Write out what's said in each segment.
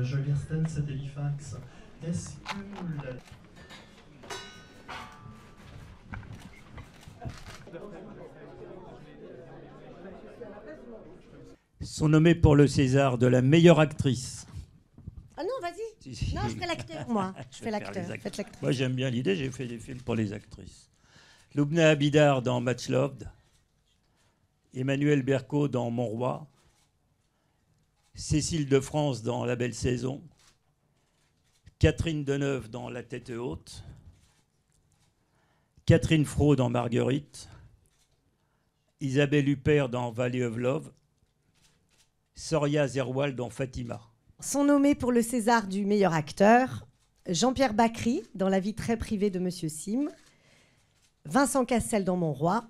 euh, d'Halifax. Est-ce que la- Sont nommés pour le César de la meilleure actrice. Ah non, vas-y. Si, si. Non, je ferai l'acteur, moi. Je fais l'acteur. Moi, j'aime bien l'idée, j'ai fait des films pour les actrices. Loubna Abidar dans Match Loved. Emmanuel Berco dans Mon Roi. Cécile de France dans La Belle Saison. Catherine Deneuve dans La Tête Haute. Catherine Fro dans Marguerite. Isabelle Huppert dans Valley of Love. Soria Zerwal dans Fatima. Sont nommés pour le César du meilleur acteur Jean-Pierre Bacry dans La vie très privée de Monsieur Sim, Vincent Cassel dans Mon Roi,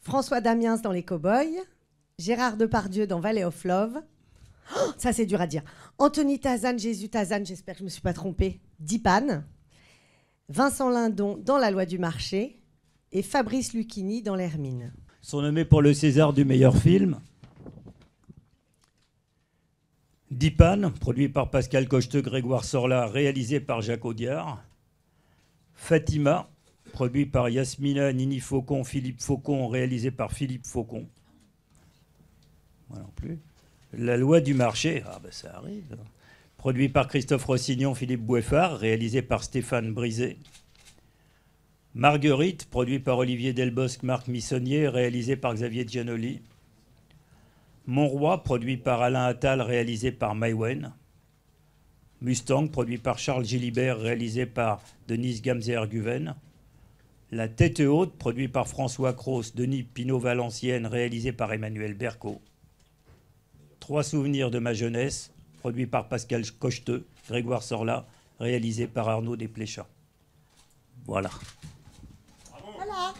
François Damiens dans Les Cowboys, Gérard Depardieu dans Valley of Love. Oh, ça, c'est dur à dire. Anthony Tazan, Jésus Tazan, j'espère que je ne me suis pas trompée, Dipan. Vincent Lindon dans La loi du marché et Fabrice Lucchini dans L'Hermine. sont nommés pour le César du meilleur film. Dipan, produit par Pascal Cochteux, Grégoire Sorla, réalisé par Jacques Audiard. Fatima, produit par Yasmina Nini Faucon, Philippe Faucon, réalisé par Philippe Faucon. La loi du marché, ah ben ça arrive. Produit par Christophe Rossignon, Philippe Boueffard, réalisé par Stéphane Brisé. Marguerite, produit par Olivier Delbosque, Marc Missonnier, réalisé par Xavier Giannoli. Mon Roi, produit par Alain Attal, réalisé par Maïwen. Mustang, produit par Charles Gilibert, réalisé par Denise Gamzer-Guven. La Tête Haute, produit par François Cros, Denis Pinot-Valenciennes, réalisé par Emmanuel Berco. Trois souvenirs de ma jeunesse, produit par Pascal Cocheteux, Grégoire Sorla, réalisé par Arnaud Desplechat. Voilà. Voilà.